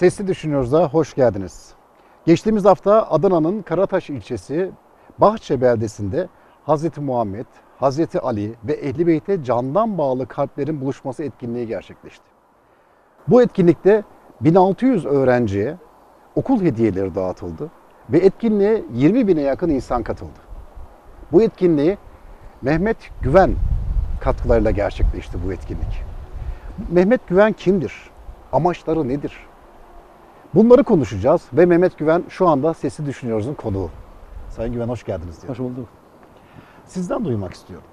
Sesli Düşünüyoruz'a hoş geldiniz. Geçtiğimiz hafta Adana'nın Karataş ilçesi Bahçe beldesinde Hz. Muhammed, Hz. Ali ve Ehli Beyt'e candan bağlı kalplerin buluşması etkinliği gerçekleşti. Bu etkinlikte 1600 öğrenciye okul hediyeleri dağıtıldı ve etkinliğe 20 bine yakın insan katıldı. Bu etkinliği Mehmet Güven katkılarıyla gerçekleşti bu etkinlik. Mehmet Güven kimdir? Amaçları nedir? Bunları konuşacağız ve Mehmet Güven şu anda Sesi Düşünüyoruz'un konuğu. Sayın Güven hoş geldiniz diyor. Hoş bulduk. Sizden duymak istiyorum.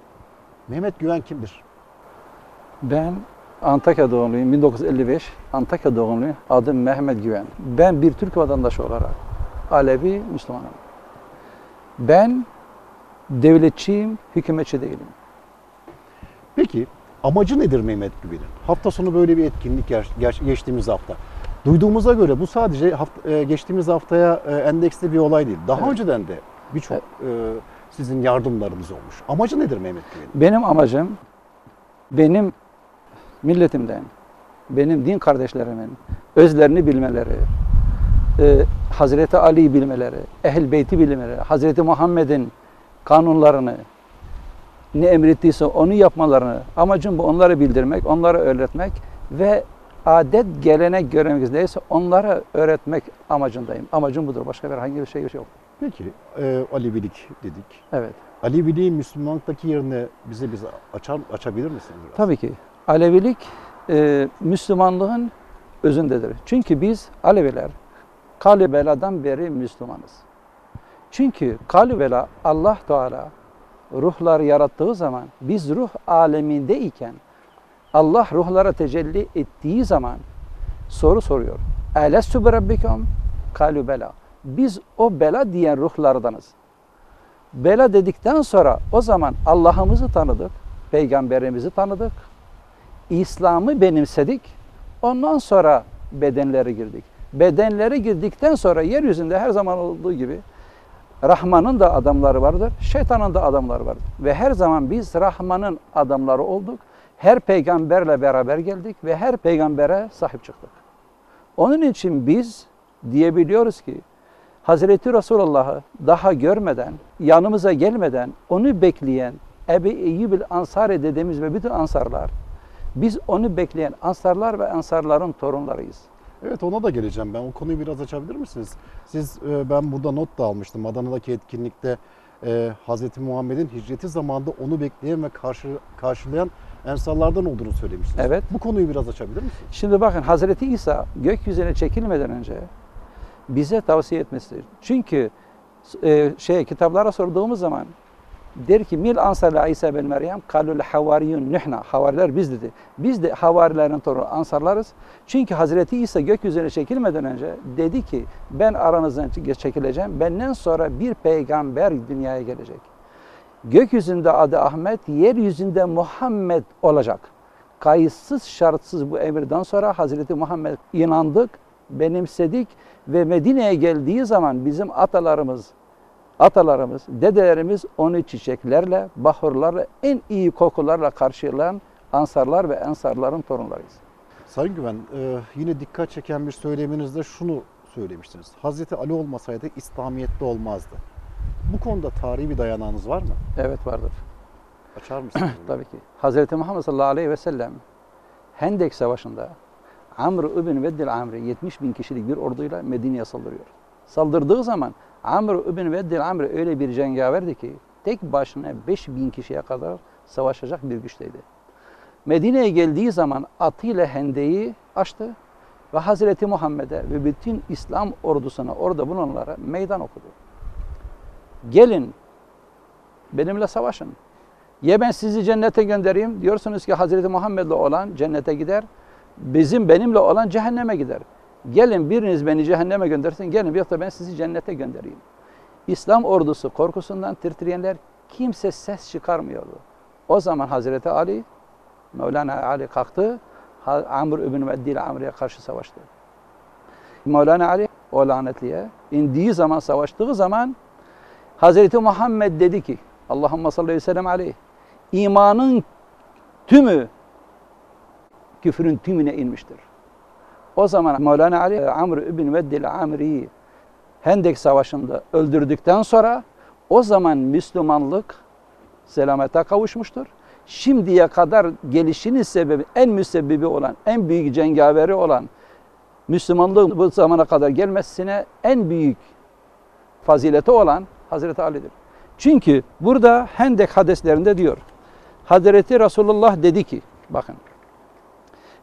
Mehmet Güven kimdir? Ben Antakya doğumluyum. 1955 Antakya doğumluyum. Adım Mehmet Güven. Ben bir Türk vatandaşı olarak Alevi Müslümanım. Ben devletçiyim, hükümetçi değilim. Peki amacı nedir Mehmet Güven'in? Hafta sonu böyle bir etkinlik geçtiğimiz hafta. Duyduğumuza göre bu sadece haft- e, geçtiğimiz haftaya e, endeksli bir olay değil. Daha Evet. önceden de birçok e, sizin yardımlarınız olmuş. Amacı nedir Mehmet Güven'in? Benim amacım benim milletimden, benim din kardeşlerimin özlerini bilmeleri, e, Hazreti Ali'yi bilmeleri, Ehl Beyti bilmeleri, Hazreti Muhammed'in kanunlarını ne emrettiyse onu yapmalarını, amacım bu onları bildirmek, onlara öğretmek ve adet gelenek görenek neyse onlara öğretmek amacındayım. Amacım budur. Başka herhangi bir şey yok. Peki e, Alevilik dedik. Evet. Aleviliğin Müslümanlıktaki yerini bize bize açar açabilir misiniz? biraz? Tabii ki. Alevilik e, Müslümanlığın özündedir. Çünkü biz Aleviler Kalibela'dan beri Müslümanız. Çünkü Kalibela Allah Teala ruhları yarattığı zaman biz ruh alemindeyken Allah ruhlara tecelli ettiği zaman soru soruyor. Elestü bi rabbikum? Kalu bela. Biz o bela diyen ruhlardanız. Bela dedikten sonra o zaman Allah'ımızı tanıdık, peygamberimizi tanıdık, İslam'ı benimsedik. Ondan sonra bedenlere girdik. Bedenlere girdikten sonra yeryüzünde her zaman olduğu gibi Rahman'ın da adamları vardır, şeytanın da adamları vardır. Ve her zaman biz Rahman'ın adamları olduk. Her peygamberle beraber geldik ve her peygambere sahip çıktık. Onun için biz diyebiliyoruz ki Hazreti Resulullah'ı daha görmeden, yanımıza gelmeden onu bekleyen Ebi Eyyub el Ansari dedemiz ve bütün ansarlar, biz onu bekleyen ansarlar ve ansarların torunlarıyız. Evet ona da geleceğim ben. O konuyu biraz açabilir misiniz? Siz e, ben burada not da almıştım. Adana'daki etkinlikte e, Hz. Muhammed'in hicreti zamanında onu bekleyen ve karşı, karşılayan ensarlardan olduğunu söylemiştiniz. Evet. Bu konuyu biraz açabilir misiniz? Şimdi bakın Hazreti İsa gökyüzüne çekilmeden önce bize tavsiye etmesidir. Çünkü e, şey kitaplara sorduğumuz zaman der ki mil ansarla İsa ben Meryem kalul havariyun nihna havariler biz dedi. Biz de havarilerin torunu ansarlarız. Çünkü Hazreti İsa gökyüzüne çekilmeden önce dedi ki ben aranızdan çekileceğim. Benden sonra bir peygamber dünyaya gelecek. Gökyüzünde adı Ahmet, yeryüzünde Muhammed olacak. Kayıtsız şartsız bu emirden sonra Hazreti Muhammed inandık, benimsedik ve Medine'ye geldiği zaman bizim atalarımız, atalarımız, dedelerimiz onu çiçeklerle, bahurlarla, en iyi kokularla karşılayan ansarlar ve ensarların torunlarıyız. Sayın Güven e, yine dikkat çeken bir söyleminizde şunu söylemiştiniz. Hazreti Ali olmasaydı İslamiyet'te olmazdı. Bu konuda tarihi bir dayanağınız var mı? Evet vardır. Açar mısınız? Tabii ki. Hazreti Muhammed sallallahu aleyhi ve sellem Hendek Savaşı'nda Amr ibn Veddil Amri 70 bin kişilik bir orduyla Medine'ye saldırıyor. Saldırdığı zaman Amr ibn Veddil Amri öyle bir cengaverdi ki tek başına 5 bin kişiye kadar savaşacak bir güçteydi. Medine'ye geldiği zaman atıyla hendeyi açtı ve Hazreti Muhammed'e ve bütün İslam ordusuna orada bulunanlara meydan okudu. Gelin benimle savaşın. Ya ben sizi cennete göndereyim diyorsunuz ki Hazreti Muhammed'le olan cennete gider. Bizim benimle olan cehenneme gider. Gelin biriniz beni cehenneme göndersin. Gelin yoksa ben sizi cennete göndereyim. İslam ordusu korkusundan tirtireyenler kimse ses çıkarmıyordu. O zaman Hazreti Ali, Mevlana Ali kalktı. Amr ibn Veddil Amr'e karşı savaştı. Mevlana Ali o lanetliye indiği zaman savaştığı zaman Hazreti Muhammed dedi ki Allahümme sallallahu aleyhi ve aleyh imanın tümü küfrün tümüne inmiştir. O zaman Mevlana Ali Amr ibn Veddil Amri'yi Hendek Savaşı'nda öldürdükten sonra o zaman Müslümanlık selamete kavuşmuştur. Şimdiye kadar gelişinin sebebi, en müsebbibi olan, en büyük cengaveri olan Müslümanlığın bu zamana kadar gelmesine en büyük fazileti olan Hazreti Ali'dir. Çünkü burada Hendek hadislerinde diyor. Hazreti Resulullah dedi ki, bakın.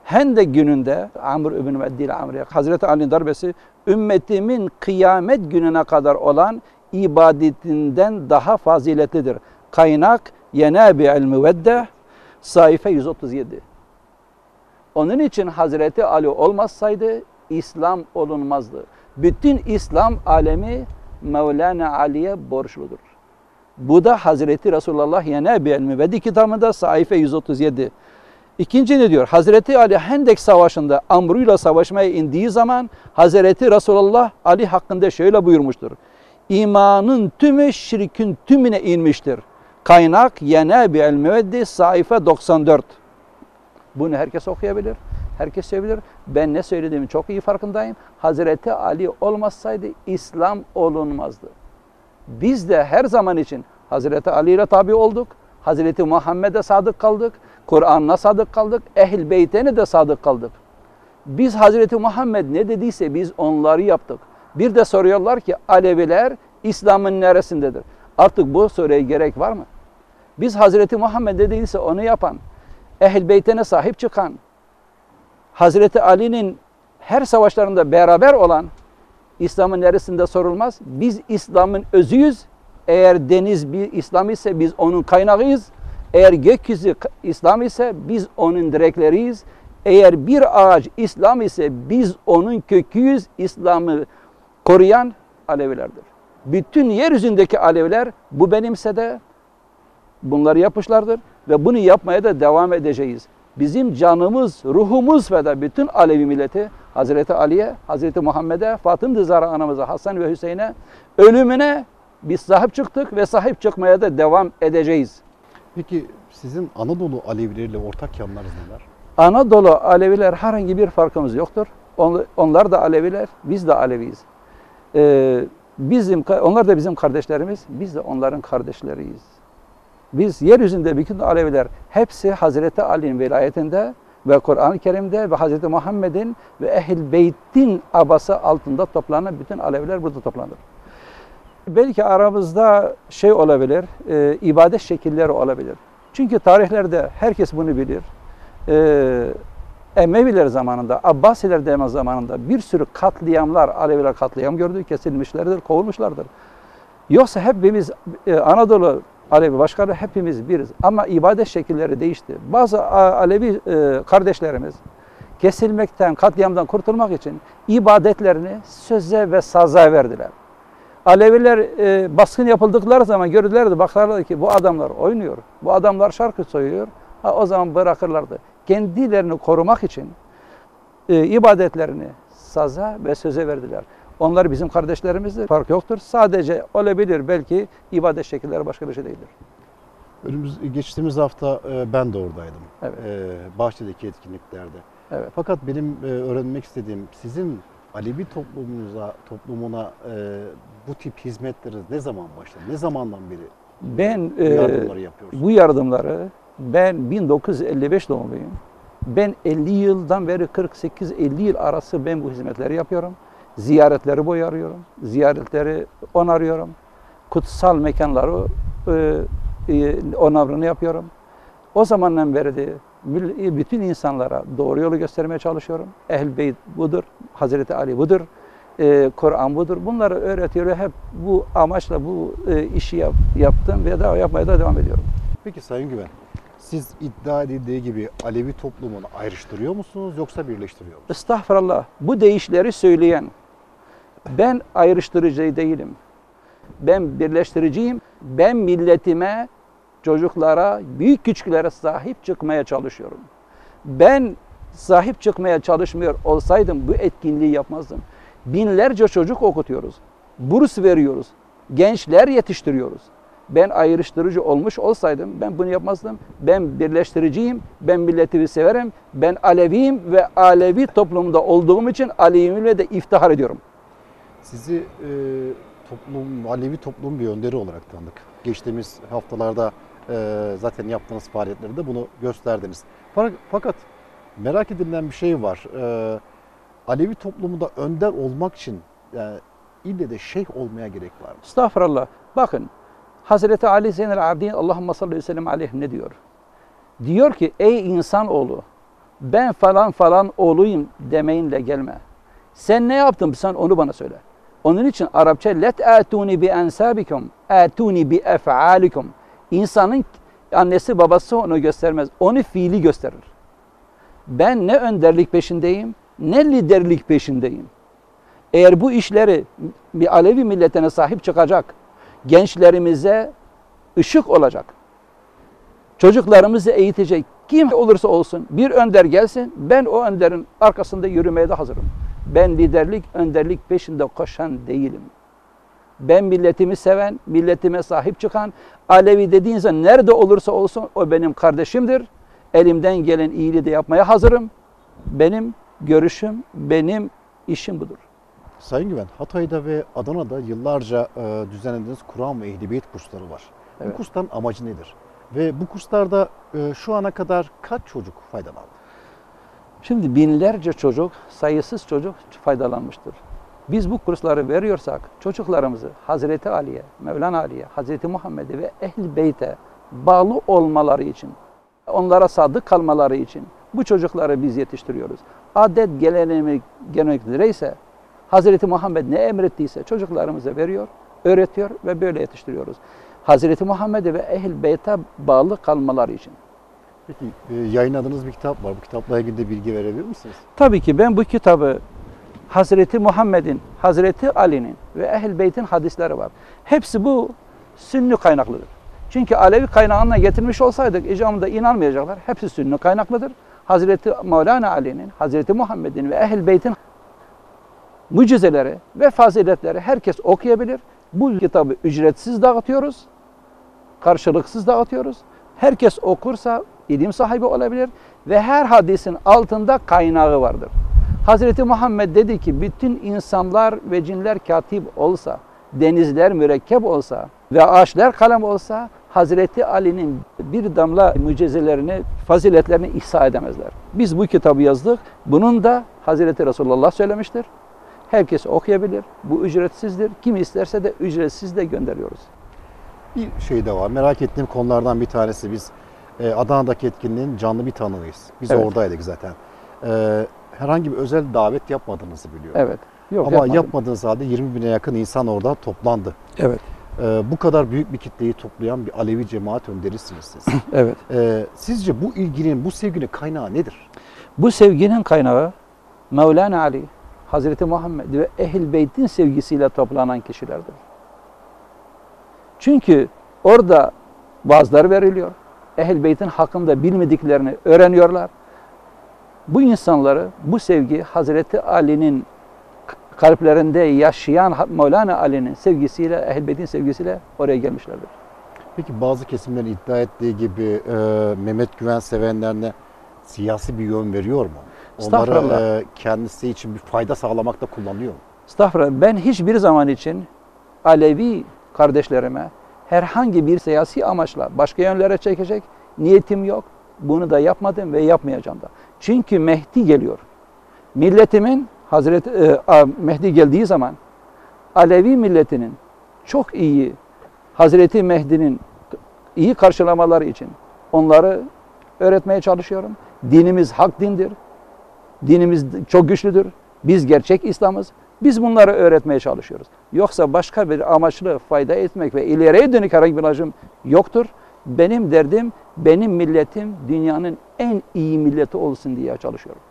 Hendek gününde Amr ibn Veddil Amr'e Hazreti Ali'nin darbesi ümmetimin kıyamet gününe kadar olan ibadetinden daha faziletlidir. Kaynak Yenabi el Müvedde sayfa 137. Onun için Hazreti Ali olmazsaydı İslam olunmazdı. Bütün İslam alemi Mevlana Ali'ye borçludur. Bu da Hazreti Resulullah Yenabi el Müveddi kitabında sayfa 137. İkinci ne diyor? Hazreti Ali Hendek Savaşı'nda Amru'yla savaşmaya indiği zaman Hazreti Resulullah Ali hakkında şöyle buyurmuştur. İmanın tümü şirkin tümüne inmiştir. Kaynak Yenebi el Müveddi sayfa 94. Bunu herkes okuyabilir. Herkes söyleyebilir. Ben ne söylediğimi çok iyi farkındayım. Hazreti Ali olmasaydı İslam olunmazdı. Biz de her zaman için Hazreti Ali ile tabi olduk. Hazreti Muhammed'e sadık kaldık. Kur'an'a sadık kaldık. Ehl beytine de sadık kaldık. Biz Hazreti Muhammed ne dediyse biz onları yaptık. Bir de soruyorlar ki Aleviler İslam'ın neresindedir? Artık bu soruya gerek var mı? Biz Hazreti Muhammed ne dediyse onu yapan, Ehl beytine sahip çıkan, Hazreti Ali'nin her savaşlarında beraber olan İslam'ın neresinde sorulmaz. Biz İslam'ın özüyüz. Eğer deniz bir İslam ise biz onun kaynağıyız. Eğer gökyüzü İslam ise biz onun direkleriyiz. Eğer bir ağaç İslam ise biz onun köküyüz. İslam'ı koruyan Alevilerdir. Bütün yeryüzündeki Aleviler bu benimse de bunları yapmışlardır ve bunu yapmaya da devam edeceğiz. Bizim canımız, ruhumuz ve de bütün Alevi milleti Hazreti Ali'ye, Hazreti Muhammed'e, Fatıma Zahra anamıza, Hasan ve Hüseyin'e ölümüne biz sahip çıktık ve sahip çıkmaya da devam edeceğiz. Peki sizin Anadolu Alevileriyle ortak yanlarınız neler? Anadolu Aleviler herhangi bir farkımız yoktur. Onlar da Aleviler, biz de Aleviyiz. Ee, bizim, onlar da bizim kardeşlerimiz, biz de onların kardeşleriyiz. Biz yeryüzünde bütün Aleviler hepsi Hazreti Ali'nin velayetinde ve Kur'an-ı Kerim'de ve Hazreti Muhammed'in ve Ehl Beyt'in abası altında toplanan bütün Aleviler burada toplanır. Belki aramızda şey olabilir, e, ibadet şekilleri olabilir. Çünkü tarihlerde herkes bunu bilir. E, Emeviler zamanında, Abbasiler deme zamanında bir sürü katliamlar, Aleviler katliam gördü, kesilmişlerdir, kovulmuşlardır. Yoksa hepimiz e, Anadolu Alevi başkanı hepimiz biriz. Ama ibadet şekilleri değişti. Bazı Alevi e, kardeşlerimiz kesilmekten, katliamdan kurtulmak için ibadetlerini söze ve saza verdiler. Aleviler e, baskın yapıldıkları zaman gördülerdi, bakarlardı ki bu adamlar oynuyor, bu adamlar şarkı söylüyor. Ha, o zaman bırakırlardı. Kendilerini korumak için e, ibadetlerini saza ve söze verdiler. Onlar bizim kardeşlerimizdir. Fark yoktur. Sadece olabilir belki ibadet şekilleri başka bir şey değildir. Önümüz, geçtiğimiz hafta e, ben de oradaydım. Evet. E, Bahçe'deki etkinliklerde. Evet. Fakat benim e, öğrenmek istediğim sizin Alevi toplumunuza, toplumuna e, bu tip hizmetleri ne zaman başladı? Ne zamandan beri Ben bu yardımları yapıyorsunuz? bu yardımları ben 1955 doğumluyum. Ben 50 yıldan beri 48-50 yıl arası ben bu hizmetleri yapıyorum. Ziyaretleri boy arıyorum. Ziyaretleri onarıyorum. Kutsal mekanları e, e, onarını yapıyorum. O zamandan beri de mül- bütün insanlara doğru yolu göstermeye çalışıyorum. Ehl Beyt budur, Hazreti Ali budur, e, Kur'an budur. Bunları öğretiyor. Hep bu amaçla bu e, işi yap, yaptım ve daha yapmaya da devam ediyorum. Peki Sayın Güven, siz iddia edildiği gibi Alevi toplumunu ayrıştırıyor musunuz yoksa birleştiriyor musunuz? Estağfurullah. Bu deyişleri söyleyen ben ayrıştırıcı değilim. Ben birleştiriciyim. Ben milletime, çocuklara, büyük küçüklere sahip çıkmaya çalışıyorum. Ben sahip çıkmaya çalışmıyor olsaydım bu etkinliği yapmazdım. Binlerce çocuk okutuyoruz. Burs veriyoruz. Gençler yetiştiriyoruz. Ben ayrıştırıcı olmuş olsaydım ben bunu yapmazdım. Ben birleştiriciyim, ben milletimi severim, ben Aleviyim ve Alevi toplumda olduğum için Alevimle de iftihar ediyorum. Sizi e, toplum, Alevi toplum bir önderi olarak tanıdık. Geçtiğimiz haftalarda e, zaten yaptığınız faaliyetlerde bunu gösterdiniz. Fa- Fakat merak edilen bir şey var. E, Alevi toplumunda önder olmak için yani ille de şeyh olmaya gerek var mı? Estağfurullah. Bakın Hazreti Ali Zeynel Abidin Allahümme sallallahu aleyhi ve sellem ne diyor? Diyor ki ey insanoğlu ben falan falan oğluyum demeyinle gelme. Sen ne yaptın sen onu bana söyle. Onun için Arapça let atuni bi ensabikum atuni bi ef'alikum. İnsanın annesi babası onu göstermez. Onu fiili gösterir. Ben ne önderlik peşindeyim ne liderlik peşindeyim. Eğer bu işleri bir Alevi milletine sahip çıkacak, gençlerimize ışık olacak, çocuklarımızı eğitecek kim olursa olsun bir önder gelsin, ben o önderin arkasında yürümeye de hazırım. Ben liderlik, önderlik peşinde koşan değilim. Ben milletimi seven, milletime sahip çıkan, Alevi dediğin zaman nerede olursa olsun o benim kardeşimdir. Elimden gelen iyiliği de yapmaya hazırım. Benim görüşüm, benim işim budur. Sayın Güven, Hatay'da ve Adana'da yıllarca e, düzenlediğiniz Kur'an ve Ehl-i Beyt kursları var. Evet. Bu kursların amacı nedir? Ve bu kurslarda e, şu ana kadar kaç çocuk faydalandı? Şimdi binlerce çocuk, sayısız çocuk faydalanmıştır. Biz bu kursları veriyorsak çocuklarımızı Hazreti Ali'ye, Mevlana Ali'ye, Hazreti Muhammed'e ve Ehl-i Beyt'e bağlı olmaları için, onlara sadık kalmaları için bu çocukları biz yetiştiriyoruz. Adet geleneği gelenekleri ise Hazreti Muhammed ne emrettiyse çocuklarımıza veriyor, öğretiyor ve böyle yetiştiriyoruz. Hazreti Muhammed'e ve Ehl-i Beyt'e bağlı kalmaları için. Peki e, yayınladığınız bir kitap var. Bu kitapla ilgili de bilgi verebilir misiniz? Tabii ki ben bu kitabı Hazreti Muhammed'in, Hazreti Ali'nin ve Ehl Beyt'in hadisleri var. Hepsi bu sünni kaynaklıdır. Çünkü Alevi kaynağına getirmiş olsaydık icamda inanmayacaklar. Hepsi sünni kaynaklıdır. Hazreti Mevlana Ali'nin, Hazreti Muhammed'in ve Ehl Beyt'in mucizeleri ve faziletleri herkes okuyabilir. Bu kitabı ücretsiz dağıtıyoruz. Karşılıksız dağıtıyoruz. Herkes okursa ilim sahibi olabilir ve her hadisin altında kaynağı vardır. Hazreti Muhammed dedi ki bütün insanlar ve cinler katip olsa, denizler mürekkep olsa ve ağaçlar kalem olsa Hazreti Ali'nin bir damla mucizelerini, faziletlerini ihsa edemezler. Biz bu kitabı yazdık. Bunun da Hazreti Resulullah söylemiştir. Herkes okuyabilir. Bu ücretsizdir. Kim isterse de ücretsiz de gönderiyoruz. Bir şey de var. Merak ettiğim konulardan bir tanesi biz e, Adana'daki etkinliğin canlı bir tanığıyız. Biz Evet. oradaydık zaten. E, herhangi bir özel davet yapmadığınızı biliyorum. Evet. Yok, Ama yapmadım. yapmadığınız halde 20 bine yakın insan orada toplandı. Evet. E, bu kadar büyük bir kitleyi toplayan bir Alevi cemaat önderisiniz siz. Evet. E, sizce bu ilginin, bu sevginin kaynağı nedir? Bu sevginin kaynağı Mevlana Ali, Hazreti Muhammed ve Ehl Beyt'in sevgisiyle toplanan kişilerdir. Çünkü orada vaazlar veriliyor. Ehl Beyt'in hakkında bilmediklerini öğreniyorlar. Bu insanları bu sevgi Hazreti Ali'nin kalplerinde yaşayan Mevlana Ali'nin sevgisiyle, Ehl Beyt'in sevgisiyle oraya gelmişlerdir. Peki bazı kesimlerin iddia ettiği gibi e, Mehmet Güven sevenlerine siyasi bir yön veriyor mu? Onları e, kendisi için bir fayda sağlamakta kullanıyor mu? Estağfurullah ben hiçbir zaman için Alevi kardeşlerime herhangi bir siyasi amaçla başka yönlere çekecek niyetim yok. Bunu da yapmadım ve yapmayacağım da. Çünkü Mehdi geliyor. Milletimin Hazreti e, Mehdi geldiği zaman Alevi milletinin çok iyi Hazreti Mehdi'nin iyi karşılamaları için onları öğretmeye çalışıyorum. Dinimiz hak dindir. Dinimiz çok güçlüdür. Biz gerçek İslam'ız. Biz bunları öğretmeye çalışıyoruz. Yoksa başka bir amaçlı fayda etmek ve ileriye dönük herhangi bir amacım yoktur. Benim derdim benim milletim dünyanın en iyi milleti olsun diye çalışıyorum.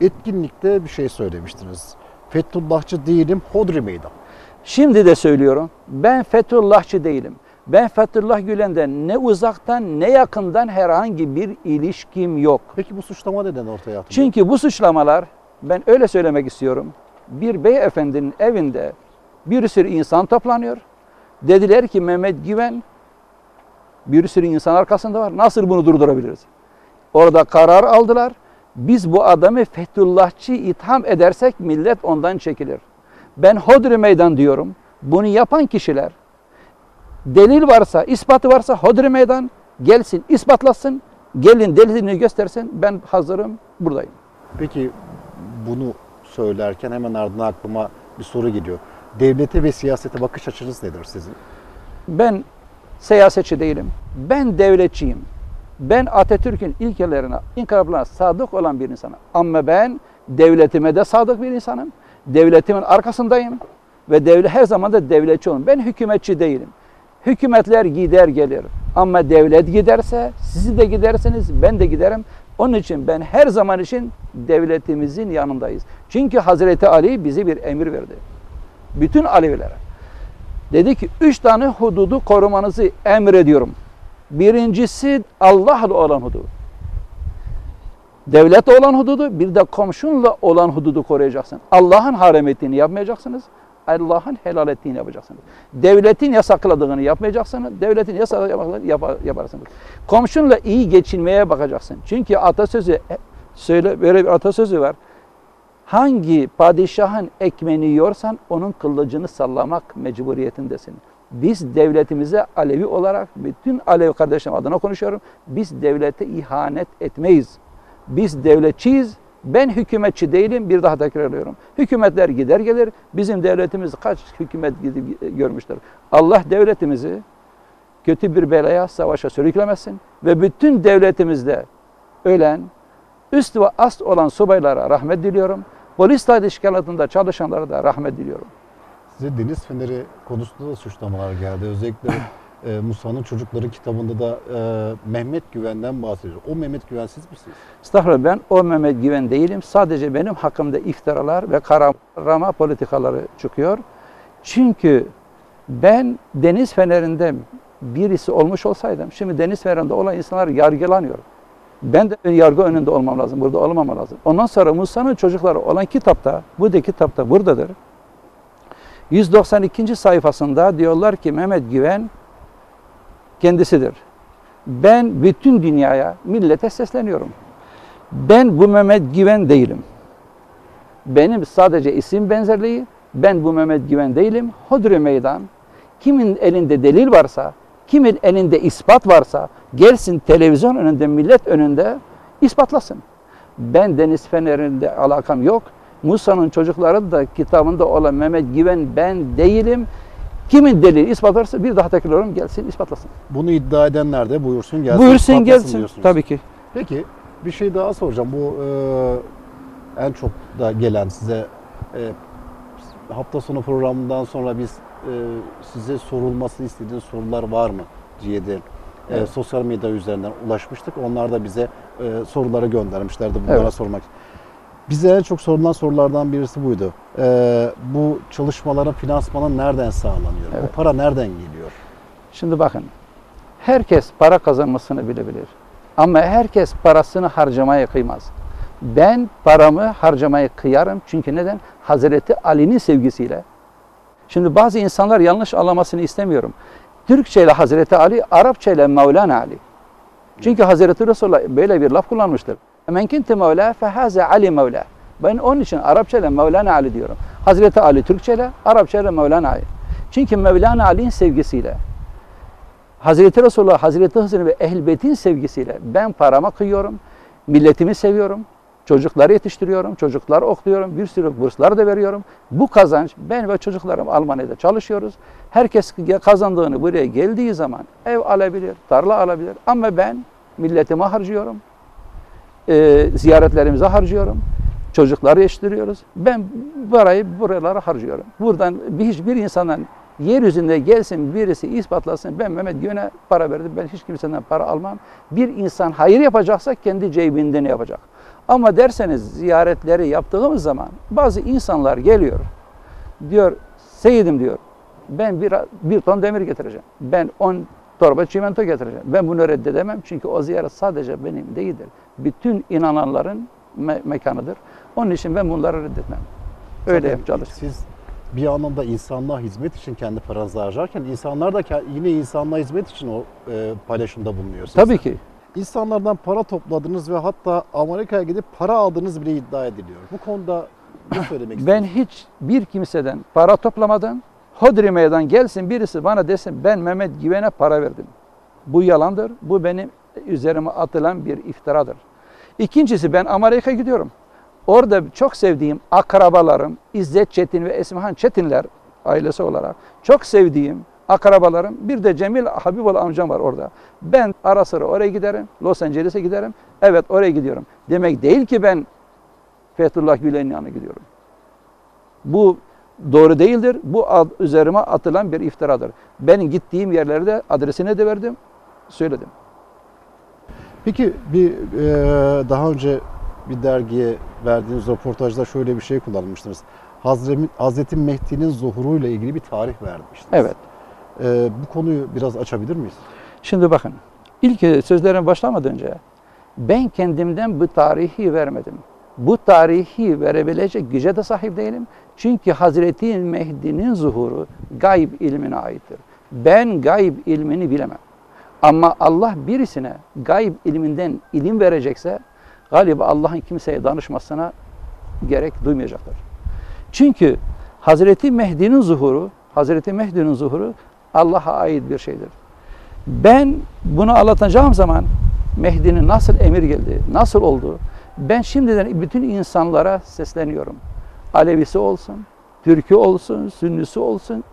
Etkinlikte bir şey söylemiştiniz. Fethullahçı değilim, Hodri meydan. Şimdi de söylüyorum ben Fethullahçı değilim. Ben Fethullah Gülen'den ne uzaktan ne yakından herhangi bir ilişkim yok. Peki bu suçlama neden ortaya atılıyor? Çünkü bu suçlamalar ben öyle söylemek istiyorum. Bir beyefendinin evinde bir sürü insan toplanıyor. Dediler ki Mehmet Güven bir sürü insan arkasında var. Nasıl bunu durdurabiliriz? Orada karar aldılar. Biz bu adamı Fethullahçı itham edersek millet ondan çekilir. Ben Hodri meydan diyorum. Bunu yapan kişiler delil varsa, ispatı varsa Hodri meydan gelsin, ispatlasın. Gelin delilini göstersin. Ben hazırım, buradayım. Peki bunu söylerken hemen ardına aklıma bir soru geliyor. Devlete ve siyasete bakış açınız nedir sizin? Ben siyasetçi değilim. Ben devletçiyim. Ben Atatürk'ün ilkelerine, inkılaplarına sadık olan bir insanım. Ama ben devletime de sadık bir insanım. Devletimin arkasındayım. Ve devlet her zaman da devletçi olun. Ben hükümetçi değilim. Hükümetler gider gelir. Ama devlet giderse siz de gidersiniz, ben de giderim. Onun için ben her zaman için devletimizin yanındayız. Çünkü Hazreti Ali bize bir emir verdi. Bütün Alevilere. Dedi ki üç tane hududu korumanızı emrediyorum. Birincisi Allah'la olan hududu. Devletle olan hududu, bir de komşunla olan hududu koruyacaksın. Allah'ın haram ettiğini yapmayacaksınız. Allah'ın helal ettiğini yapacaksınız. Devletin yasakladığını yapmayacaksınız. Devletin yasakladığını yap- yaparsınız. Komşunla iyi geçinmeye bakacaksın. Çünkü atasözü e, söyle böyle bir atasözü var. Hangi padişahın ekmeğini yiyorsan onun kılıcını sallamak mecburiyetindesin. Biz devletimize Alevi olarak bütün Alevi kardeşlerim adına konuşuyorum. Biz devlete ihanet etmeyiz. Biz devletçiyiz. Ben hükümetçi değilim. Bir daha tekrarlıyorum. Hükümetler gider gelir. Bizim devletimiz kaç hükümet gidip görmüştür. Allah devletimizi kötü bir belaya, savaşa sürüklemesin ve bütün devletimizde ölen, üst ve ast olan subaylara rahmet diliyorum. Polis teşkilatında çalışanlara da rahmet diliyorum. Size deniz feneri konusunda da suçlamalar geldi. Özellikle e, Musa'nın Çocukları kitabında da e, Mehmet Güven'den bahsediyor. O Mehmet Güven siz misiniz? Estağfurullah ben o Mehmet Güven değilim. Sadece benim hakkımda iftiralar ve kararama politikaları çıkıyor. Çünkü ben deniz fenerinde birisi olmuş olsaydım, şimdi deniz fenerinde olan insanlar yargılanıyor. Ben de yargı önünde olmam lazım, burada olmam lazım. Ondan sonra Musa'nın çocukları olan kitapta, bu da kitapta buradadır. 192. sayfasında diyorlar ki Mehmet Güven kendisidir. Ben bütün dünyaya, millete sesleniyorum. Ben bu Mehmet Güven değilim. Benim sadece isim benzerliği, ben bu Mehmet Güven değilim. Hodri meydan, kimin elinde delil varsa, kimin elinde ispat varsa, gelsin televizyon önünde, millet önünde ispatlasın. Ben Deniz Fener'inde alakam yok. Musa'nın çocukları da kitabında olan Mehmet Güven ben değilim. Kimin delili ispat varsa bir daha tekrarlıyorum gelsin ispatlasın. Bunu iddia edenler de buyursun gelsin. Buyursun gelsin. diyorsunuz. Tabii ki. Peki bir şey daha soracağım. Bu e, en çok da gelen size e, hafta sonu programından sonra biz e, size sorulmasını istediğiniz sorular var mı diye de e, Evet. sosyal medya üzerinden ulaşmıştık. Onlar da bize e, soruları göndermişlerdi bunlara Evet. sormak. Bize en çok sorulan sorulardan birisi buydu. E, bu çalışmaların finansmanı nereden sağlanıyor? Evet. Bu para nereden geliyor? Şimdi bakın. Herkes para kazanmasını bilebilir. Ama herkes parasını harcamaya kıymaz. Ben paramı harcamaya kıyarım. Çünkü neden? Hazreti Ali'nin sevgisiyle. Şimdi bazı insanlar yanlış anlamasını istemiyorum. Türkçe ile Hazreti Ali, Arapça ile Mevlana Ali. Çünkü Hazreti Resulullah böyle bir laf kullanmıştır. Men kunte Mevla fehaze Ali Mevla. Ben onun için Arapça ile Mevlana Ali diyorum. Hazreti Ali Türkçe ile, Arapça ile Mevlana Ali. Çünkü Mevlana Ali'nin sevgisiyle, Hazreti Resulullah, Hazreti Hızır ve Ehl-i Beyt'in sevgisiyle ben parama kıyıyorum, milletimi seviyorum, çocukları yetiştiriyorum, çocuklar okluyorum, bir sürü burslar da veriyorum. Bu kazanç, ben ve çocuklarım Almanya'da çalışıyoruz. Herkes kazandığını buraya geldiği zaman ev alabilir, tarla alabilir. Ama ben milletime harcıyorum, e, ziyaretlerimize harcıyorum, çocukları yetiştiriyoruz. Ben parayı buralara harcıyorum. Buradan bir- hiçbir insandan yeryüzünde gelsin birisi ispatlasın ben Mehmet Güven'e para verdim ben hiç kimseden para almam. Bir insan hayır yapacaksa kendi cebinden yapacak. Ama derseniz ziyaretleri yaptığımız zaman bazı insanlar geliyor diyor Seyidim diyor ben bir, bir ton demir getireceğim. Ben 10 torba çimento getireceğim. Ben bunu reddedemem çünkü o ziyaret sadece benim değildir. Bütün inananların me- mekanıdır. Onun için ben bunları reddetmem. Öyle Zaten. Siz bir yandan da insanlığa hizmet için kendi paranızı harcarken insanlar da yine insanlığa hizmet için o e, paylaşımda bulunuyorsunuz. Tabii ki. İnsanlardan para topladınız ve hatta Amerika'ya gidip para aldığınız bile iddia ediliyor. Bu konuda ne söylemek Ben istiyorsunuz? hiç bir kimseden para toplamadan Hodri meydan gelsin birisi bana desin ben Mehmet Güven'e para verdim. Bu yalandır. Bu benim üzerime atılan bir iftiradır. İkincisi ben Amerika'ya gidiyorum. Orada çok sevdiğim akrabalarım İzzet Çetin ve Esmihan Çetinler ailesi olarak çok sevdiğim akrabalarım bir de Cemil Habiboğlu amcam var orada. Ben ara sıra oraya giderim. Los Angeles'e giderim. Evet oraya gidiyorum. Demek değil ki ben Fethullah Gülen'in yanına gidiyorum. Bu doğru değildir. Bu ad, üzerime atılan bir iftiradır. Benim gittiğim yerlerde adresini de verdim, söyledim. Peki bir e, daha önce bir dergiye verdiğiniz röportajda şöyle bir şey kullanmıştınız. Hazreti, Hazreti Mehdi'nin zuhuruyla ilgili bir tarih vermiştiniz. Evet. E, bu konuyu biraz açabilir miyiz? Şimdi bakın, ilk sözlerime başlamadan önce ben kendimden bu tarihi vermedim. Bu tarihi verebilecek güce de sahip değilim. Çünkü Hazreti Mehdi'nin zuhuru gayb ilmine aittir. Ben gayb ilmini bilemem. Ama Allah birisine gayb ilminden ilim verecekse galiba Allah'ın kimseye danışmasına gerek duymayacaktır. Çünkü Hazreti Mehdi'nin zuhuru, Hazreti Mehdi'nin zuhuru Allah'a ait bir şeydir. Ben bunu anlatacağım zaman Mehdi'nin nasıl emir geldi, nasıl oldu? Ben şimdiden bütün insanlara sesleniyorum. Alevisi olsun, Türk'ü olsun, Sünnisi olsun,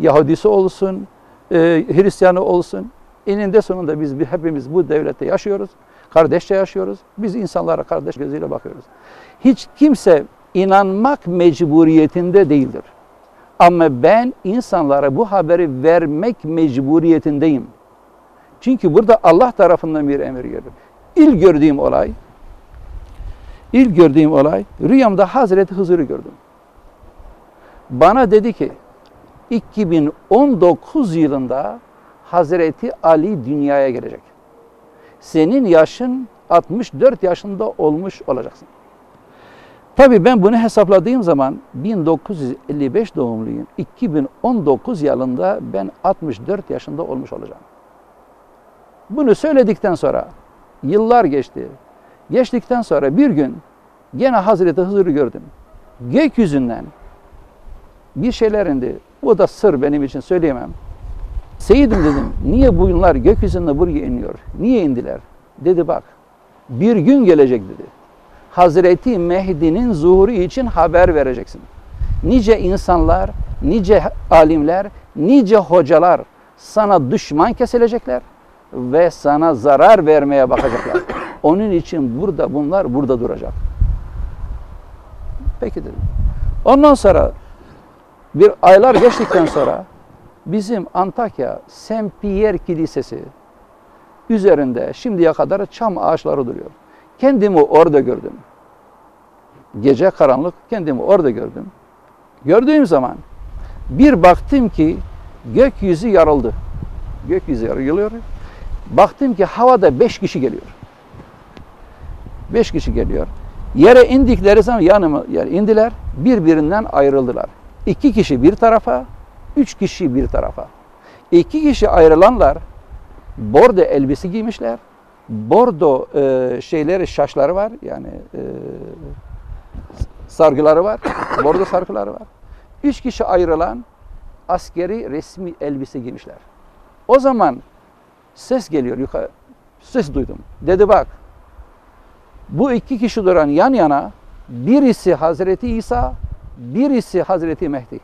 Yahudisi olsun, e, Hristiyanı olsun. Eninde sonunda biz hepimiz bu devlette yaşıyoruz. Kardeşçe yaşıyoruz. Biz insanlara kardeş gözüyle bakıyoruz. Hiç kimse inanmak mecburiyetinde değildir. Ama ben insanlara bu haberi vermek mecburiyetindeyim. Çünkü burada Allah tarafından bir emir geldi. İlk gördüğüm olay, ilk gördüğüm olay rüyamda Hazreti Hızır'ı gördüm. Bana dedi ki 2019 yılında Hazreti Ali dünyaya gelecek. Senin yaşın 64 yaşında olmuş olacaksın. Tabii ben bunu hesapladığım zaman 1955 doğumluyum. 2019 yılında ben 64 yaşında olmuş olacağım. Bunu söyledikten sonra yıllar geçti. Geçtikten sonra bir gün gene Hazreti Hızır'ı gördüm. Gökyüzünden bir şeyler indi. O da sır benim için söyleyemem. Seyyidim dedim, niye bunlar gökyüzünde buraya iniyor? Niye indiler? Dedi bak, bir gün gelecek dedi. Hazreti Mehdi'nin zuhuru için haber vereceksin. Nice insanlar, nice alimler, nice hocalar sana düşman kesilecekler ve sana zarar vermeye bakacaklar. Onun için burada bunlar burada duracak. Peki dedim. Ondan sonra bir aylar geçtikten sonra bizim Antakya Saint Pierre Kilisesi üzerinde şimdiye kadar çam ağaçları duruyor. Kendimi orada gördüm. Gece karanlık kendimi orada gördüm. Gördüğüm zaman bir baktım ki gökyüzü yarıldı. Gökyüzü yarılıyor. Baktım ki havada beş kişi geliyor. Beş kişi geliyor. Yere indikleri zaman yanıma yani indiler. Birbirinden ayrıldılar. İki kişi bir tarafa, üç kişi bir tarafa. İki kişi ayrılanlar bordo elbise giymişler. Bordo e, şeyleri, şaşları var. Yani e, sargıları var. Bordo sargıları var. Üç kişi ayrılan askeri resmi elbise giymişler. O zaman ses geliyor yukarı. Ses duydum. Dedi bak bu iki kişi duran yan yana birisi Hazreti İsa, birisi Hazreti Mehdi.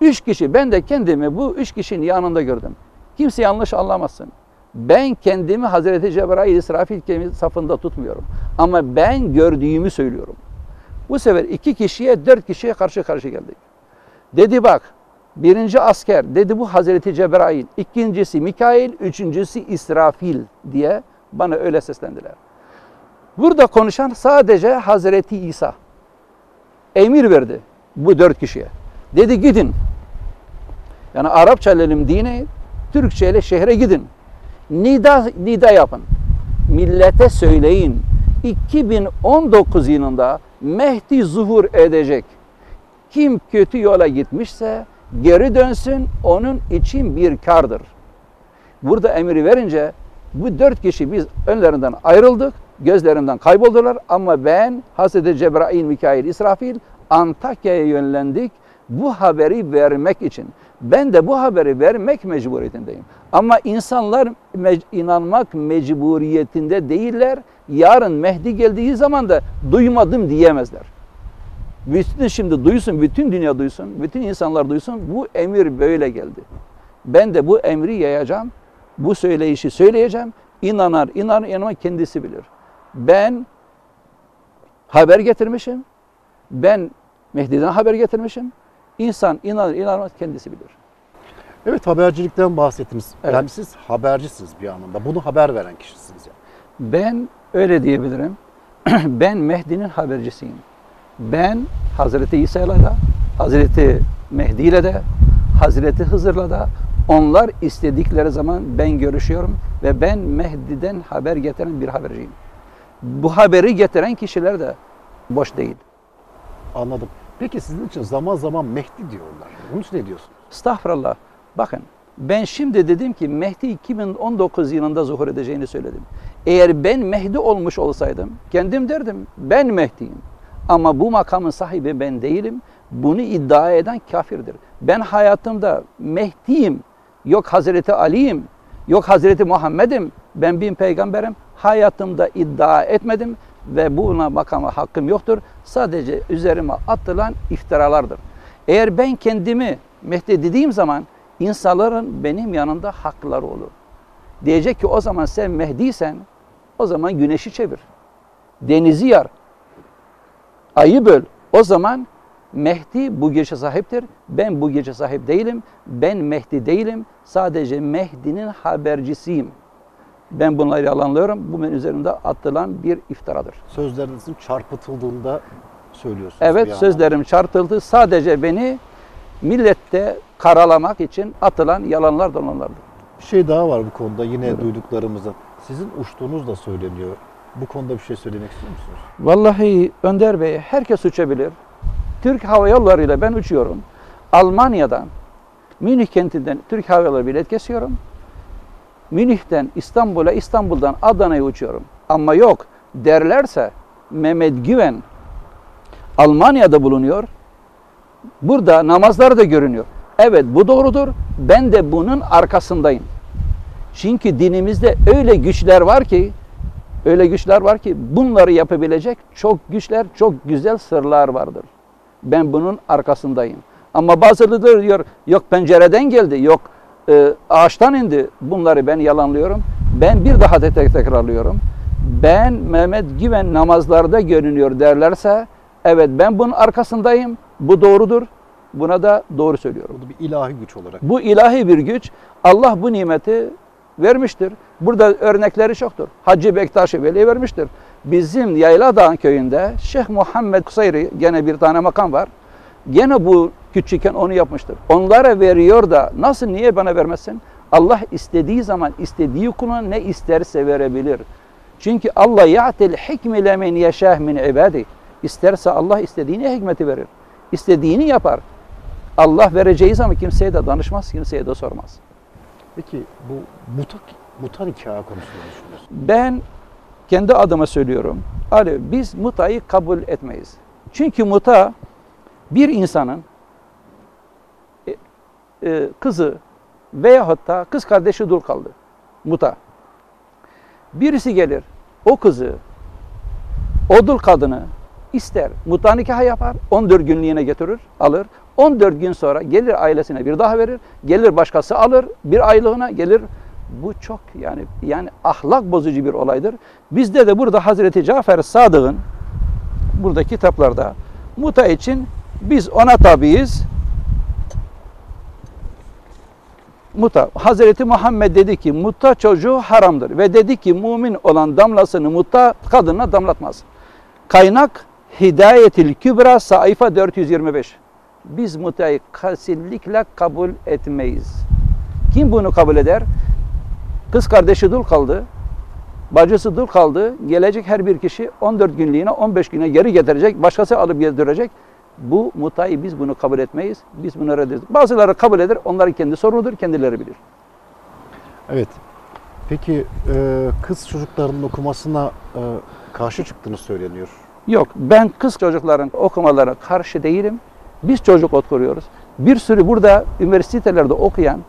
Üç kişi ben de kendimi bu üç kişinin yanında gördüm. Kimse yanlış anlamasın. Ben kendimi Hazreti Cebrail İsrafil safında tutmuyorum. Ama ben gördüğümü söylüyorum. Bu sefer iki kişiye dört kişiye karşı karşı geldik. Dedi bak birinci asker dedi bu Hazreti Cebrail, ikincisi Mikail, üçüncüsü İsrafil diye bana öyle seslendiler. Burada konuşan sadece Hazreti İsa. Emir verdi bu dört kişiye. Dedi gidin. Yani Arapça ilim dine, Türkçe ile şehre gidin. Nida, nida yapın. Millete söyleyin. 2019 yılında Mehdi zuhur edecek. Kim kötü yola gitmişse geri dönsün onun için bir kardır. Burada emri verince bu dört kişi biz önlerinden ayrıldık, gözlerinden kayboldular ama ben Hazreti Cebrail, Mikail, İsrafil Antakya'ya yönlendik bu haberi vermek için. Ben de bu haberi vermek mecburiyetindeyim. Ama insanlar mec- inanmak mecburiyetinde değiller. Yarın Mehdi geldiği zaman da duymadım diyemezler. Bütün şimdi duysun, bütün dünya duysun, bütün insanlar duysun. Bu emir böyle geldi. Ben de bu emri yayacağım. Bu söyleyişi söyleyeceğim. İnanar, inar, inanmaz kendisi bilir. Ben haber getirmişim. Ben Mehdi'den haber getirmişim. İnsan inanır, inanmaz kendisi bilir. Evet habercilikten bahsettiniz. Evet. Yani siz habercisiniz bir anlamda. Bunu haber veren kişisiniz yani. Ben öyle diyebilirim. ben Mehdi'nin habercisiyim. Ben Hazreti İsa'yla da, Hazreti Mehdi ile de, Hazreti Hızır'la da onlar istedikleri zaman ben görüşüyorum ve ben Mehdi'den haber getiren bir haberciyim. Bu haberi getiren kişiler de boş değil. Anladım. Peki sizin için zaman zaman Mehdi diyorlar. Bunun için ne diyorsunuz? Estağfurullah. Bakın ben şimdi dedim ki Mehdi 2019 yılında zuhur edeceğini söyledim. Eğer ben Mehdi olmuş olsaydım kendim derdim ben Mehdi'yim. Ama bu makamın sahibi ben değilim. Bunu iddia eden kafirdir. Ben hayatımda Mehdi'yim. Yok Hazreti Ali'yim. Yok Hazreti Muhammed'im. Ben bir peygamberim. Hayatımda iddia etmedim ve buna makama hakkım yoktur. Sadece üzerime atılan iftiralardır. Eğer ben kendimi Mehdi dediğim zaman insanların benim yanında hakları olur. Diyecek ki o zaman sen Mehdi'sen o zaman güneşi çevir. Denizi yar. Ayı böl. O zaman Mehdi bu gece sahiptir. Ben bu gece sahip değilim. Ben Mehdi değilim. Sadece Mehdi'nin habercisiyim. Ben bunları yalanlıyorum. Bu benim üzerimde atılan bir iftiradır. Sözlerinizin çarpıtıldığında söylüyorsunuz. Evet sözlerim çarpıldı. Sadece beni millette karalamak için atılan yalanlar dolanlardır. Bir şey daha var bu konuda yine Buyurun. duyduklarımızın. Sizin uçtuğunuz da söyleniyor. Bu konuda bir şey söylemek istiyor musunuz? Vallahi Önder Bey herkes uçabilir. Türk Hava Yolları ile ben uçuyorum. Almanya'dan, Münih kentinden Türk Hava Yolları bilet kesiyorum. Münih'ten İstanbul'a, İstanbul'dan Adana'ya uçuyorum. Ama yok derlerse Mehmet Güven Almanya'da bulunuyor. Burada namazlar da görünüyor. Evet bu doğrudur. Ben de bunun arkasındayım. Çünkü dinimizde öyle güçler var ki öyle güçler var ki bunları yapabilecek çok güçler, çok güzel sırlar vardır. Ben bunun arkasındayım. Ama bazıları diyor yok pencereden geldi, yok e, ağaçtan indi. Bunları ben yalanlıyorum. Ben bir daha da tek tekrarlıyorum. Ben Mehmet Güven namazlarda görünüyor derlerse evet ben bunun arkasındayım. Bu doğrudur. Buna da doğru söylüyorum. Burada bir ilahi güç olarak. Bu ilahi bir güç. Allah bu nimeti vermiştir. Burada örnekleri çoktur. Hacı Bektaşi Veli vermiştir. Bizim Yayladağ köyünde Şeyh Muhammed Kusayri gene bir tane makam var. Gene bu küçükken onu yapmıştır. Onlara veriyor da nasıl niye bana vermezsin? Allah istediği zaman istediği kuluna ne isterse verebilir. Çünkü Allah ya'til hikmi lemen yeşâh min ibadi. İsterse Allah istediğini hikmeti verir. İstediğini yapar. Allah vereceği zaman kimseye de danışmaz, kimseye de sormaz. Peki bu muta, muta nikahı konusunda ne düşünüyorsunuz? Ben kendi adıma söylüyorum. Ali biz mutayı kabul etmeyiz. Çünkü muta bir insanın e, e, kızı veyahut da kız kardeşi dul kaldı. Muta. Birisi gelir o kızı o dul kadını ister muta nikahı yapar 14 günlüğüne getirir alır 14 gün sonra gelir ailesine bir daha verir gelir başkası alır bir aylığına gelir bu çok yani yani ahlak bozucu bir olaydır. Bizde de burada Hazreti Cafer Sadık'ın burada kitaplarda muta için biz ona tabiiz. Muta. Hazreti Muhammed dedi ki muta çocuğu haramdır ve dedi ki mümin olan damlasını muta kadına damlatmaz. Kaynak Hidayetil Kübra sayfa 425. Biz mutayı kesinlikle kabul etmeyiz. Kim bunu kabul eder? Kız kardeşi dul kaldı. Bacısı dul kaldı. Gelecek her bir kişi 14 günlüğüne 15 güne geri getirecek. Başkası alıp getirecek. Bu mutayı biz bunu kabul etmeyiz. Biz bunu reddederiz. Bazıları kabul eder. Onların kendi sorunudur. Kendileri bilir. Evet. Peki e, kız çocuklarının okumasına e, karşı çıktığını söyleniyor. Yok ben kız çocukların okumalarına karşı değilim. Biz çocuk okuyoruz. Bir sürü burada üniversitelerde okuyan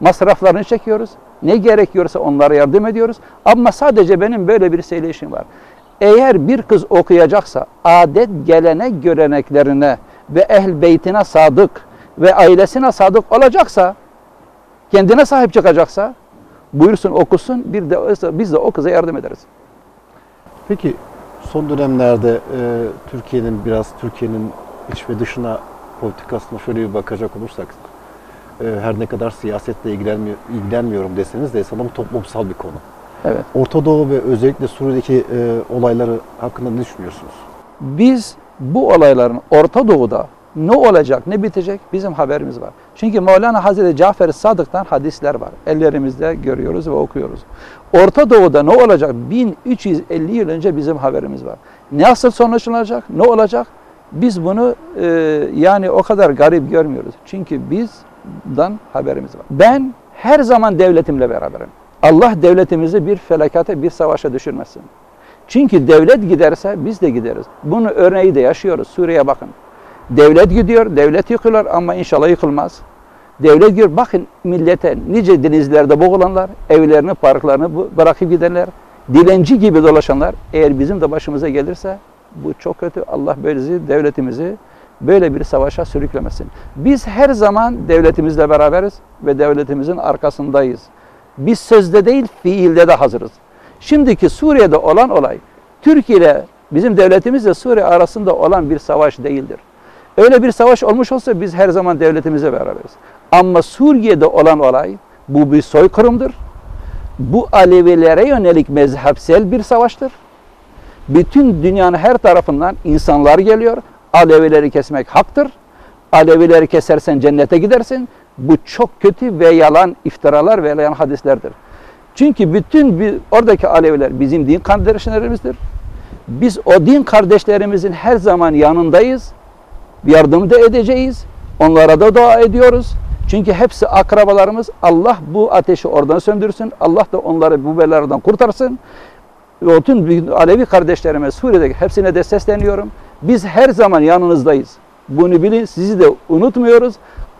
masraflarını çekiyoruz. Ne gerekiyorsa onlara yardım ediyoruz. Ama sadece benim böyle bir söyleyişim var. Eğer bir kız okuyacaksa adet gelenek göreneklerine ve ehl beytine sadık ve ailesine sadık olacaksa kendine sahip çıkacaksa buyursun okusun bir de biz de o kıza yardım ederiz. Peki son dönemlerde e, Türkiye'nin biraz Türkiye'nin iç ve dışına politikasına şöyle bir bakacak olursak e, her ne kadar siyasetle ilgilenmiyor, ilgilenmiyorum deseniz de sanırım toplumsal bir konu. Evet. Orta Doğu ve özellikle Suriye'deki e, olayları hakkında ne düşünüyorsunuz? Biz bu olayların Orta Doğu'da ne olacak, ne bitecek bizim haberimiz var. Çünkü Mevlana Hazreti Cafer Sadık'tan hadisler var. Ellerimizde görüyoruz ve okuyoruz. Orta Doğu'da ne olacak? 1350 yıl önce bizim haberimiz var. Nasıl sonuçlanacak? Ne olacak? Biz bunu e, yani o kadar garip görmüyoruz. Çünkü bizden haberimiz var. Ben her zaman devletimle beraberim. Allah devletimizi bir felakate, bir savaşa düşürmesin. Çünkü devlet giderse biz de gideriz. Bunu örneği de yaşıyoruz. Suriye'ye bakın. Devlet gidiyor, devlet yıkılır ama inşallah yıkılmaz. Devlet gidiyor, bakın millete nice denizlerde boğulanlar, evlerini, parklarını bırakıp gidenler, dilenci gibi dolaşanlar eğer bizim de başımıza gelirse bu çok kötü. Allah böylesi devletimizi böyle bir savaşa sürüklemesin. Biz her zaman devletimizle beraberiz ve devletimizin arkasındayız. Biz sözde değil fiilde de hazırız. Şimdiki Suriye'de olan olay Türkiye ile bizim devletimizle Suriye arasında olan bir savaş değildir. Öyle bir savaş olmuş olsa biz her zaman devletimize beraberiz. Ama Suriye'de olan olay bu bir soykırımdır. Bu Alevilere yönelik mezhepsel bir savaştır. Bütün dünyanın her tarafından insanlar geliyor. Alevileri kesmek haktır. Alevileri kesersen cennete gidersin. Bu çok kötü ve yalan iftiralar ve yalan hadislerdir. Çünkü bütün bir, oradaki Aleviler bizim din kardeşlerimizdir. Biz o din kardeşlerimizin her zaman yanındayız. Yardım da edeceğiz. Onlara da dua ediyoruz. Çünkü hepsi akrabalarımız. Allah bu ateşi oradan söndürsün. Allah da onları bu belalardan kurtarsın. Ve bütün Alevi kardeşlerime Suriye'deki hepsine de sesleniyorum. Biz her zaman yanınızdayız. Bunu bilin. Sizi de unutmuyoruz.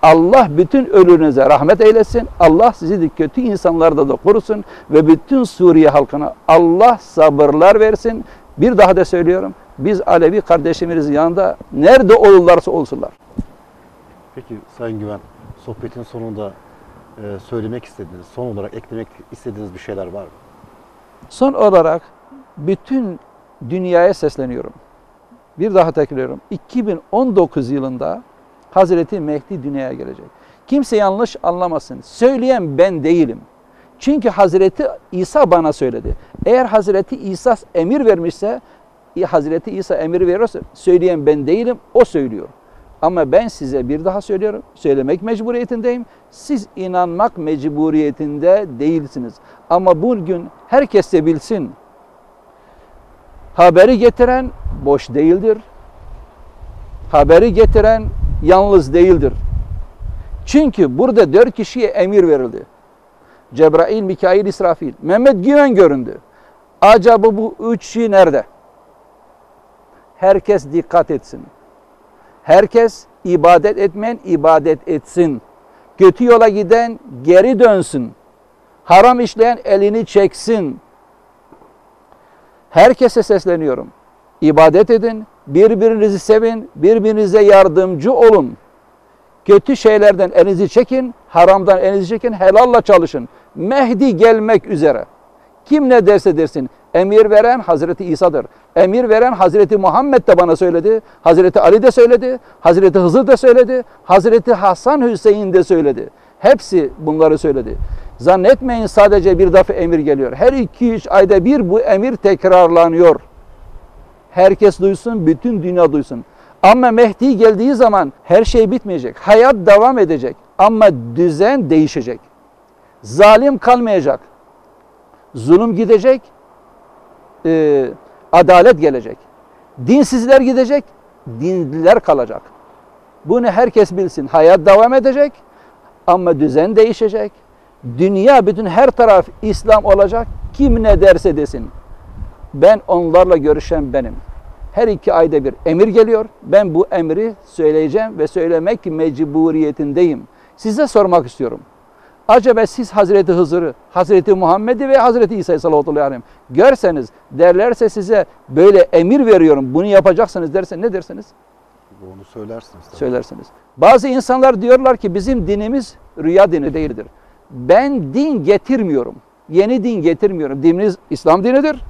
Allah bütün ölünüze rahmet eylesin. Allah sizi de kötü insanlarda da korusun. Ve bütün Suriye halkına Allah sabırlar versin. Bir daha da söylüyorum. Biz Alevi kardeşimizin yanında nerede olurlarsa olsunlar. Peki Sayın Güven, sohbetin sonunda e, söylemek istediğiniz, son olarak eklemek istediğiniz bir şeyler var mı? Son olarak bütün dünyaya sesleniyorum. Bir daha tekrarlıyorum. 2019 yılında Hazreti Mehdi dünyaya gelecek. Kimse yanlış anlamasın. Söyleyen ben değilim. Çünkü Hazreti İsa bana söyledi. Eğer Hazreti İsa emir vermişse, Hazreti İsa emir veriyorsa söyleyen ben değilim, o söylüyor. Ama ben size bir daha söylüyorum, söylemek mecburiyetindeyim. Siz inanmak mecburiyetinde değilsiniz. Ama bugün herkes de bilsin. Haberi getiren boş değildir. Haberi getiren yalnız değildir. Çünkü burada dört kişiye emir verildi. Cebrail, Mikail, İsrafil. Mehmet Güven göründü. Acaba bu üç kişi nerede? Herkes dikkat etsin. Herkes ibadet etmeyen ibadet etsin. Kötü yola giden geri dönsün. Haram işleyen elini çeksin. Herkese sesleniyorum. İbadet edin, birbirinizi sevin, birbirinize yardımcı olun. Kötü şeylerden elinizi çekin, haramdan elinizi çekin, helalla çalışın. Mehdi gelmek üzere. Kim ne derse dersin, emir veren Hazreti İsa'dır. Emir veren Hazreti Muhammed de bana söyledi, Hazreti Ali de söyledi, Hazreti Hızır da söyledi, Hazreti Hasan Hüseyin de söyledi. Hepsi bunları söyledi. Zannetmeyin sadece bir defa emir geliyor. Her iki üç ayda bir bu emir tekrarlanıyor. Herkes duysun, bütün dünya duysun. Ama Mehdi geldiği zaman her şey bitmeyecek. Hayat devam edecek. Ama düzen değişecek. Zalim kalmayacak. Zulüm gidecek. E, adalet gelecek. Dinsizler gidecek. dinliler kalacak. Bunu herkes bilsin. Hayat devam edecek ama düzen değişecek. Dünya bütün her taraf İslam olacak. Kim ne derse desin. Ben onlarla görüşen benim. Her iki ayda bir emir geliyor. Ben bu emri söyleyeceğim ve söylemek mecburiyetindeyim. Size sormak istiyorum. Acaba siz Hazreti Hızır'ı, Hazreti Muhammed'i ve Hazreti İsa'yı sallallahu aleyhi ve sellem görseniz, derlerse size böyle emir veriyorum, bunu yapacaksınız derse ne dersiniz? Onu söylersiniz. tabii. Söylersiniz. Bazı insanlar diyorlar ki bizim dinimiz rüya dini değildir. Ben din getirmiyorum. Yeni din getirmiyorum. Dinimiz İslam dinidir.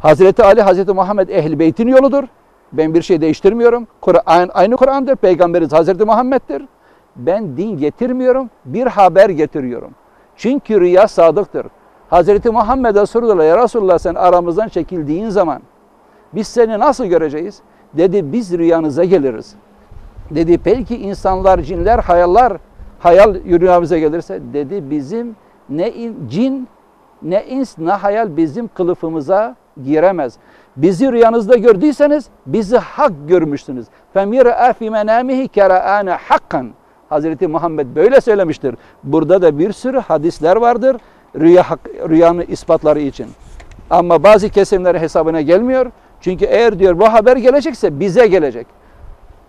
Hazreti Ali, Hazreti Muhammed ehl beytin yoludur. Ben bir şey değiştirmiyorum. Kur'an aynı Kur'an'dır. Peygamberimiz Hazreti Muhammed'dir. Ben din getirmiyorum. Bir haber getiriyorum. Çünkü rüya sadıktır. Hazreti Muhammed'e sordular ya Resulullah sen aramızdan çekildiğin zaman biz seni nasıl göreceğiz? Dedi biz rüyanıza geliriz. Dedi belki insanlar, cinler, hayaller, hayal rüyamıza gelirse dedi bizim ne in- cin ne ins ne hayal bizim kılıfımıza giremez. Bizi rüyanızda gördüyseniz bizi hak görmüşsünüz. فَمِرَأَ فِي مَنَامِهِ كَرَآنَ حَقًّا Hazreti Muhammed böyle söylemiştir. Burada da bir sürü hadisler vardır rüya hak- rüyanın ispatları için. Ama bazı kesimler hesabına gelmiyor. Çünkü eğer diyor bu haber gelecekse bize gelecek.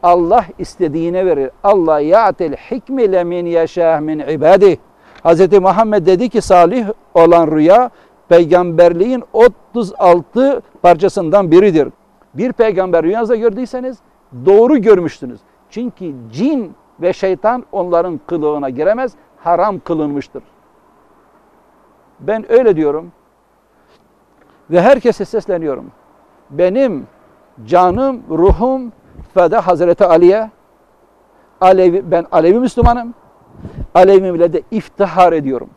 Allah istediğine verir. Allah ya'tel hikme lemin yeşâh min ibadih. Hz. Muhammed dedi ki salih olan rüya peygamberliğin 36 parçasından biridir. Bir peygamber rüyanızda gördüyseniz doğru görmüşsünüz. Çünkü cin ve şeytan onların kılığına giremez, haram kılınmıştır. Ben öyle diyorum ve herkese sesleniyorum. Benim canım, ruhum feda Hazreti Ali'ye. Alevi, ben Alevi Müslümanım. Alevimle de iftihar ediyorum.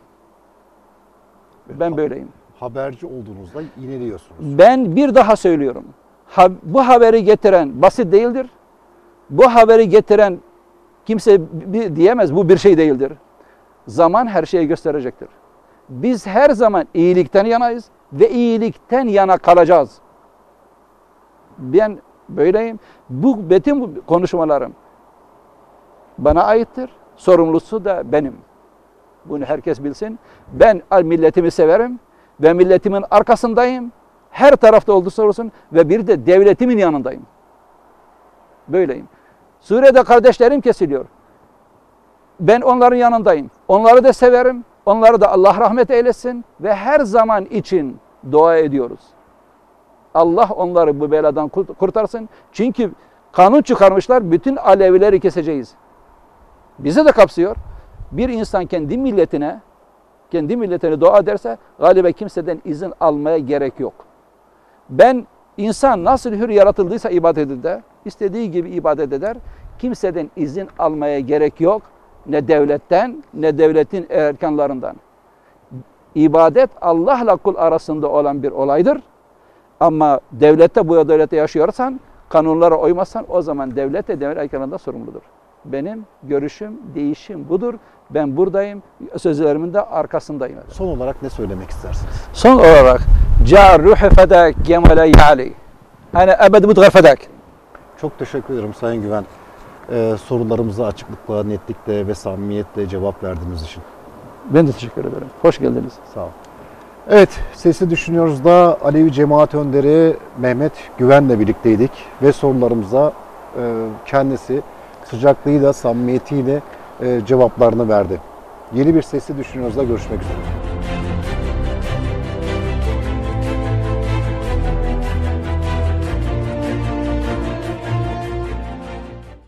Ben böyleyim. Haberci olduğunuzda yineliyorsunuz. Ben bir daha söylüyorum. Bu haberi getiren basit değildir. Bu haberi getiren kimse diyemez bu bir şey değildir. Zaman her şeyi gösterecektir. Biz her zaman iyilikten yanayız ve iyilikten yana kalacağız. Ben böyleyim. Bu bu konuşmalarım bana aittir. Sorumlusu da benim. Bunu herkes bilsin. Ben milletimi severim ve milletimin arkasındayım. Her tarafta olursa olsun ve bir de devletimin yanındayım. Böyleyim. Suriye'de kardeşlerim kesiliyor. Ben onların yanındayım. Onları da severim. Onları da Allah rahmet eylesin ve her zaman için dua ediyoruz. Allah onları bu beladan kurt- kurtarsın. Çünkü kanun çıkarmışlar bütün Alevileri keseceğiz. Bize de kapsıyor. Bir insan kendi milletine kendi milletine dua ederse galiba kimseden izin almaya gerek yok. Ben insan nasıl hür yaratıldıysa ibadetinde istediği gibi ibadet eder. Kimseden izin almaya gerek yok. Ne devletten ne devletin erkanlarından. İbadet Allah'la kul arasında olan bir olaydır. Ama devlette bu devlette yaşıyorsan, kanunlara uymazsan o zaman devlet de devlet erkanlarından sorumludur. Benim görüşüm, değişim budur. Ben buradayım. Sözlerimin de arkasındayım. Son olarak ne söylemek istersiniz? Son olarak Ca ruhu fedak gemale yali. Ana ebed mutgar fedak. Çok teşekkür ederim Sayın Güven. Ee, sorularımıza açıklıkla, netlikle ve samimiyetle cevap verdiğiniz için. Ben de teşekkür ederim. Hoş geldiniz. Sağ olun. Evet, Sesli Düşünüyoruz da Alevi Cemaat Önderi Mehmet Güven'le birlikteydik ve sorularımıza e, kendisi sıcaklığıyla, samimiyetiyle cevaplarını verdi. Yeni bir Sesli Düşünüyoruz'da görüşmek üzere.